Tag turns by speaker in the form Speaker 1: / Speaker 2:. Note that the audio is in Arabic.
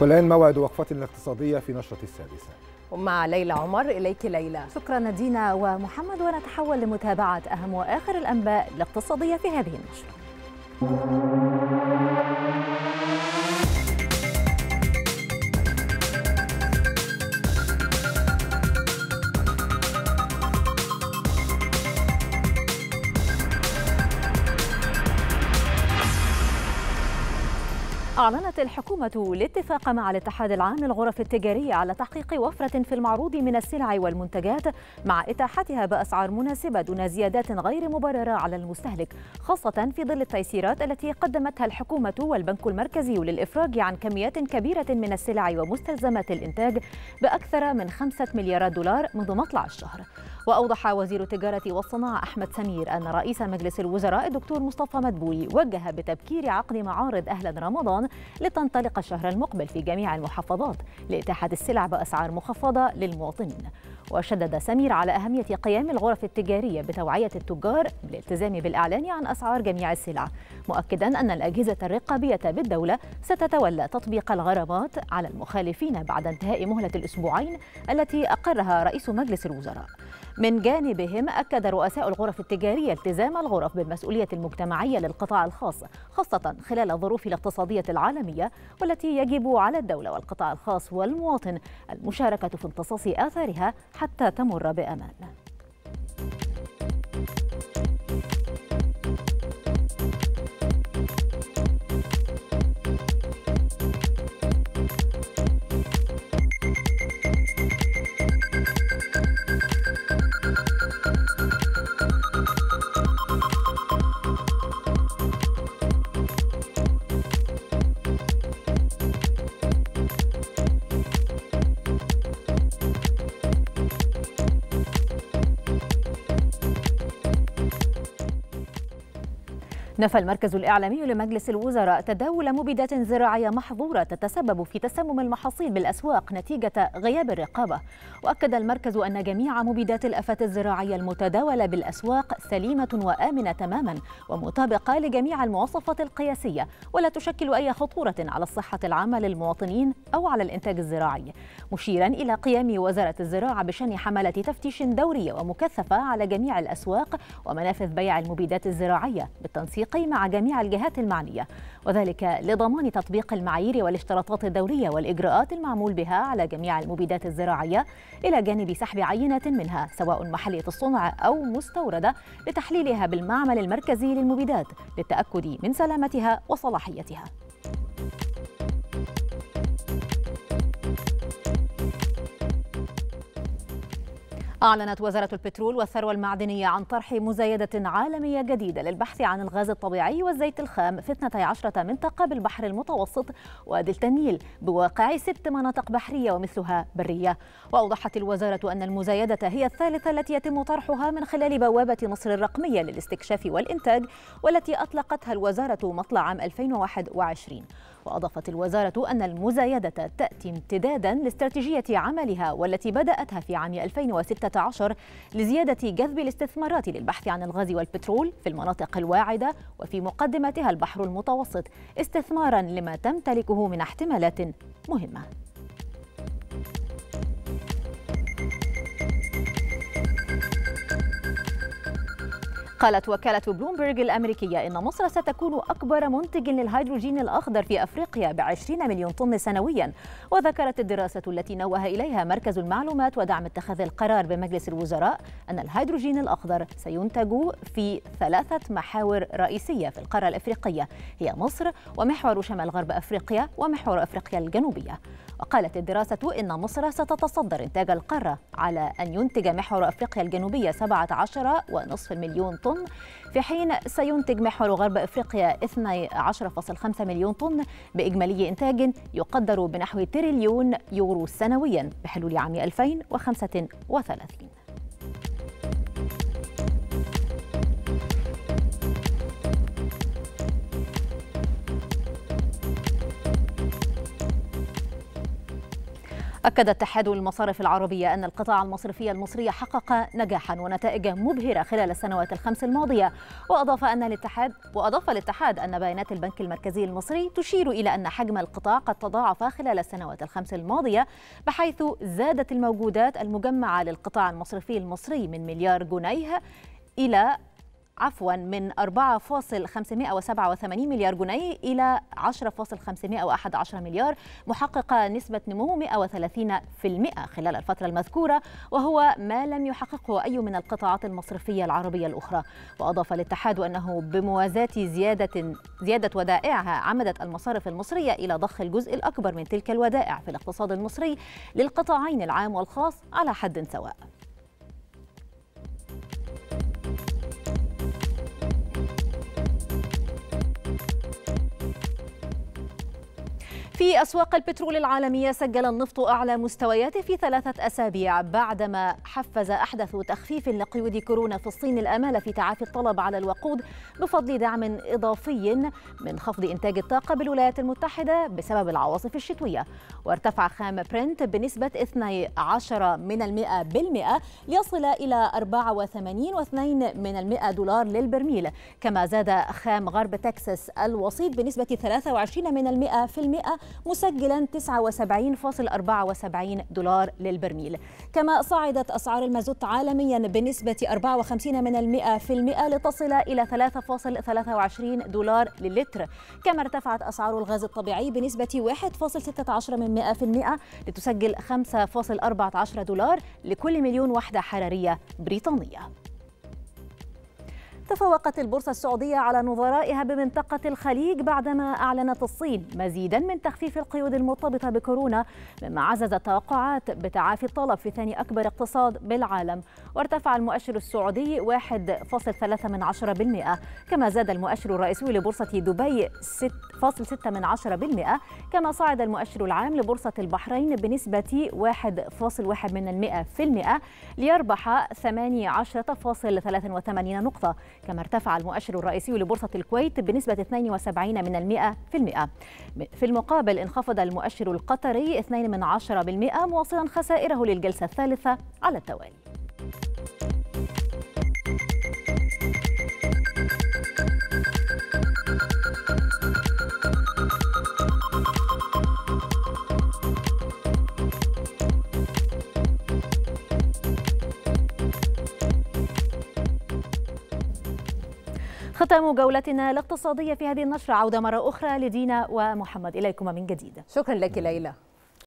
Speaker 1: والآن موعد وقفة اقتصادية في نشرة السادسة.
Speaker 2: ومع ليلى عمر إليك ليلى.
Speaker 3: شكرا ندينا ومحمد ونتحول لمتابعة أهم وآخر الأنباء الاقتصادية في هذه النشرة. أعلنت الحكومة الاتفاق مع الاتحاد العام للغرف التجارية على تحقيق وفرة في المعروض من السلع والمنتجات مع إتاحتها بأسعار مناسبة دون زيادات غير مبررة على المستهلك خاصة في ظل التيسيرات التي قدمتها الحكومة والبنك المركزي للإفراج عن كميات كبيرة من السلع ومستلزمات الإنتاج بأكثر من خمسة مليارات دولار منذ مطلع الشهر. وأوضح وزير التجارة والصناعة أحمد سمير أن رئيس مجلس الوزراء الدكتور مصطفى مدبولي وجه بتبكير عقد معارض أهلا رمضان لتنطلق الشهر المقبل في جميع المحافظات لإتاحة السلع بأسعار مخفضة للمواطنين. وشدد سمير على أهمية قيام الغرف التجارية بتوعية التجار بالالتزام بالإعلان عن أسعار جميع السلع مؤكدا أن الأجهزة الرقابية بالدولة ستتولى تطبيق الغرامات على المخالفين بعد انتهاء مهلة الأسبوعين التي أقرها رئيس مجلس الوزراء. من جانبهم أكد رؤساء الغرف التجارية التزام الغرف بالمسؤولية المجتمعية للقطاع الخاص خاصة خلال الظروف الاقتصادية العالمية والتي يجب على الدولة والقطاع الخاص والمواطن المشاركة في امتصاص آثارها حتى تمر بأمان. نفى المركز الإعلامي لمجلس الوزراء تداول مبيدات زراعية محظورة تتسبب في تسمم المحاصيل بالأسواق نتيجة غياب الرقابة. وأكد المركز أن جميع مبيدات الآفات الزراعية المتداولة بالأسواق سليمة وآمنة تماما ومطابقة لجميع المواصفات القياسية ولا تشكل أي خطورة على الصحة العامة للمواطنين أو على الإنتاج الزراعي. مشيرا إلى قيام وزارة الزراعة بشن حملة تفتيش دورية ومكثفة على جميع الأسواق ومنافذ بيع المبيدات الزراعية بالتنسيق مع جميع الجهات المعنية وذلك لضمان تطبيق المعايير والاشتراطات الدورية والإجراءات المعمول بها على جميع المبيدات الزراعية إلى جانب سحب عينة منها سواء محلية الصنع أو مستوردة لتحليلها بالمعمل المركزي للمبيدات للتأكد من سلامتها وصلاحيتها. أعلنت وزارة البترول والثروة المعدنية عن طرح مزايدة عالمية جديدة للبحث عن الغاز الطبيعي والزيت الخام في 12 منطقة بالبحر المتوسط ودلتا النيل بواقع ست مناطق بحرية ومثلها برية. وأوضحت الوزارة أن المزايدة هي الثالثة التي يتم طرحها من خلال بوابة مصر الرقمية للاستكشاف والإنتاج والتي أطلقتها الوزارة مطلع عام 2021 وأضافت الوزارة أن المزايدة تأتي امتدادا لاستراتيجية عملها والتي بدأتها في عام 2016 لزيادة جذب الاستثمارات للبحث عن الغاز والبترول في المناطق الواعدة وفي مقدمتها البحر المتوسط استثمارا لما تمتلكه من احتمالات مهمة. قالت وكالة بلومبرج الأمريكية إن مصر ستكون أكبر منتج للهيدروجين الأخضر في أفريقيا ب 20 مليون طن سنويا. وذكرت الدراسة التي نوه إليها مركز المعلومات ودعم اتخاذ القرار بمجلس الوزراء أن الهيدروجين الأخضر سينتج في ثلاثة محاور رئيسية في القارة الأفريقية هي مصر ومحور شمال غرب أفريقيا ومحور أفريقيا الجنوبية. وقالت الدراسة إن مصر ستتصدر إنتاج القارة على أن ينتج محور أفريقيا الجنوبية 17.5 مليون طن في حين سينتج محور غرب أفريقيا 12.5 مليون طن بإجمالي إنتاج يقدر بنحو تريليون يورو سنويا بحلول عام 2035 أكد اتحاد المصارف العربية أن القطاع المصرفي المصري حقق نجاحا ونتائج مبهرة خلال السنوات الخمس الماضية. وأضاف أن الاتحاد وأضاف الاتحاد أن بيانات البنك المركزي المصري تشير إلى أن حجم القطاع قد تضاعف خلال السنوات الخمس الماضية بحيث زادت الموجودات المجمعة للقطاع المصرفي المصري من مليار جنيه إلى عفوا من 4.587 مليار جنيه إلى 10.511 مليار محققة نسبة نمو 130% خلال الفترة المذكورة وهو ما لم يحققه أي من القطاعات المصرفية العربية الأخرى. وأضاف الاتحاد أنه بموازاة زيادة زيادة ودائعها عمدت المصارف المصرية إلى ضخ الجزء الأكبر من تلك الودائع في الاقتصاد المصري للقطاعين العام والخاص على حد سواء. في أسواق البترول العالمية سجل النفط أعلى مستوياته في ثلاثة أسابيع بعدما حفز أحدث تخفيف لقيود كورونا في الصين الآمال في تعافي الطلب على الوقود بفضل دعم إضافي من خفض إنتاج الطاقة بالولايات المتحدة بسبب العواصف الشتوية. وارتفع خام برنت بنسبة 12 من المئة بالمئة ليصل إلى 84.2 من المئة دولار للبرميل. كما زاد خام غرب تكساس الوسيط بنسبة 23 من المئة في المئة مسجلا 79.74 دولار للبرميل. كما صعدت أسعار المازوت عالميا بنسبة 54 من المئة في المئة لتصل إلى 3.23 دولار للتر كما ارتفعت أسعار الغاز الطبيعي بنسبة 1.16 من مئة في المئة لتسجل 5.14 دولار لكل مليون وحدة حرارية بريطانية. تفوقت البورصة السعودية على نظرائها بمنطقة الخليج بعدما أعلنت الصين مزيدا من تخفيف القيود المرتبطة بكورونا مما عزز التوقعات بتعافي الطلب في ثاني أكبر اقتصاد بالعالم. وارتفع المؤشر السعودي 1.3% كما زاد المؤشر الرئيسي لبورصة دبي 6.6% كما صعد المؤشر العام لبورصة البحرين بنسبة 1.1% ليربح 18.83 نقطة. كما ارتفع المؤشر الرئيسي لبورصة الكويت بنسبة 72 من المئة في المئة. في المقابل انخفض المؤشر القطري 2 من عشرة بالمئة مواصلا خسائره للجلسة الثالثة على التوالي. ختام جولتنا الاقتصادية في هذه النشرة عودة مرة أخرى لدينا ومحمد إليكم من جديد.
Speaker 2: شكرا لك ليلى.